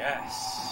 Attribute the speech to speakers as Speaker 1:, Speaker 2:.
Speaker 1: Yes.